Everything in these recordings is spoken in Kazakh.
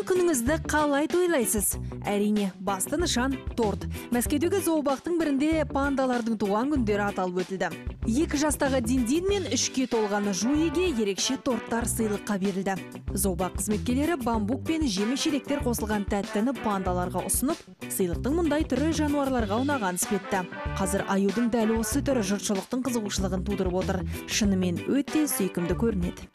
туған күніңізді қалай тойлайсыз? Әрине басты нышан торт. Мәскеудегі зообақтың бірінде пандалардың туған күндері аталып өтілді. Екі жастағы диндин мен үшке толған жуиге ерекше торттар сыйлыққа берілді. Зообақ қызметкерлері бамбук пен жеміс жидектер қосылған тәттіні пандаларға ұсынып сыйлықтың мұндай түрі жануарларға ұнаған іспетті. Қазір аюдың дәл осы түрі жұртшылықтың қызығушылығын тудырып отыр. Шынымен өте сүйкімді көрінеді.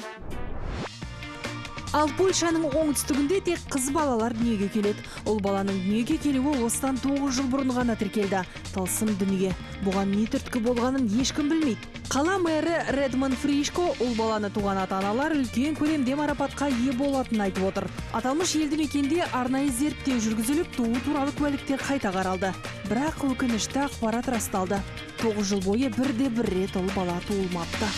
Ал польшаның оңтүстігінде тек қыз балалар дүниеге келеді. Ұл баланың дүниеге келуі осыдан тоғыз жыл бұрын ғана тіркелді. Тылсым дүние. Бұған не түрткі болғанын ешкім білмейді. Қала мэрі редмон фришко ұл баланы туған ата аналар үлкен көлемде марапатқа ие болатынын айтып отыр. Аталмыш елді мекенде арнайы зерттеу жүргізіліп туу туралы куәліктер қайта қаралды. Бірақ өкінішті ақпарат расталды. Тоғыз жыл бойы бірде бір рет ұл бала туылмапты.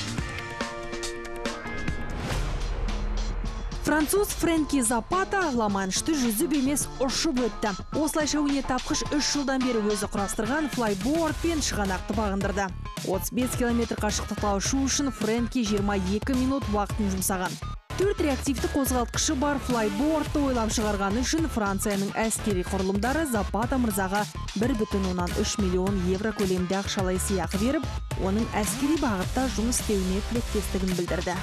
Француз фрэнки запата ла маншты жүзіп емес ұшып өтті. Осылайша өнертапқыш үш жылдан бері өзі құрастырған флайборд пен шығанақты бағындырды. 35 километр қашықтықта ұшу үшін фрэнки 22 минут уақытын жұмсаған. Төрт реактивті қозғалтқышы бар флайбордты ойлап шығарғаны үшін францияның әскери құрылымдары запата мырзаға бір бүтін оннан үш миллион евро көлемінде ақшалай сыйақы беріп оның әскери бағытта жұмыс істеуіне тілектестігін білдірді.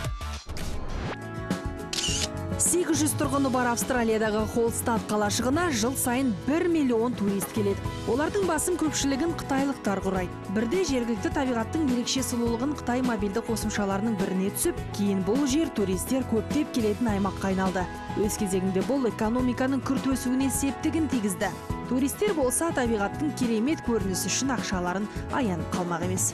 800 тұрғыны бар австралиядағы холстад қалашығына жыл сайын 1 миллион турист келеді. Олардың басым көпшілігін қытайлықтар құрайды. Бірде жергілікті табиғаттың ерекше сұлулығын қытай мобильді қосымшаларының біріне түсіп кейін бұл жер туристер көптеп келетін аймаққа айналды. Өз кезегінде бұл экономиканың күрт өсуіне септігін тигізді. Туристер болса табиғаттың керемет көрінісі үшін ақшаларын аянып қалмақ емес.